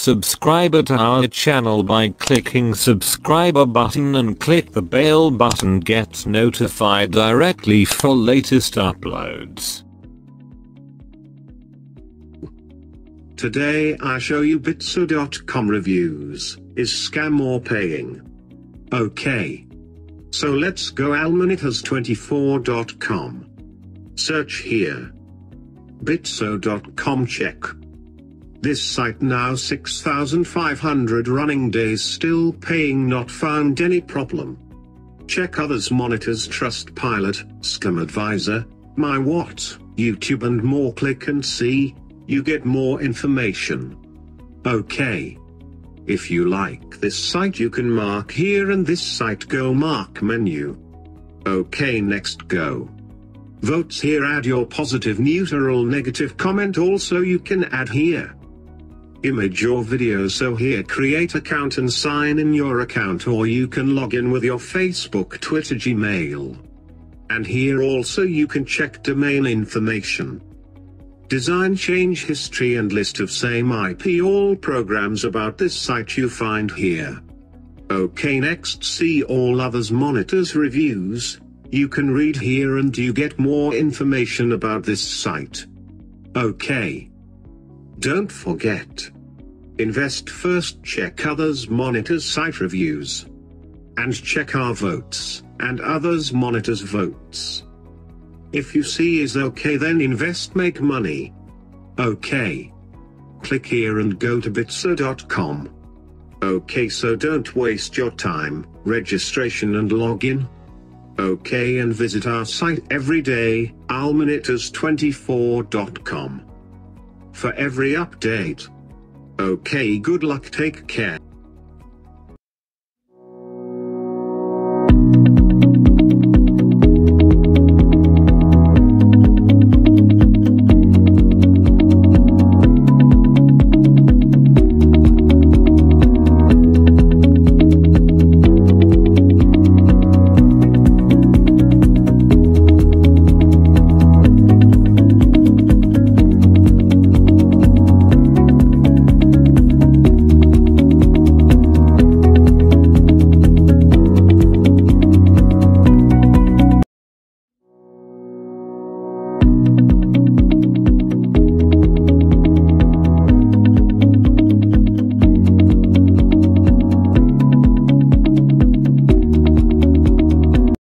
Subscribe to our channel by clicking subscriber button and click the bell button get notified directly for latest uploads. Today I show you Bitso.com reviews, is scam or paying? Okay. So let's go allmonitors24.com. Search here. Bitso.com check. This site now 6,500 running days still paying not found any problem. Check others monitors Trustpilot, Scam Advisor, MyWOT, YouTube and more click and see, you get more information. Okay. If you like this site you can mark here and this site go mark menu. Okay next go. Votes here add your positive neutral negative comment also you can add here. Image or video so here create account and sign in your account or you can log in with your Facebook Twitter Gmail. And here also you can check domain information. Design change history and list of same IP all programs about this site you find here. Okay next see all others monitors reviews, you can read here and you get more information about this site. Okay. Don't forget. Invest first check others monitors site reviews. And check our votes, and others monitors votes. If you see is okay then invest make money. Okay. Click here and go to bitso.com. Okay so don't waste your time, registration and login. Okay and visit our site every day, allmonitors24.com. For every update. Okay good luck take care.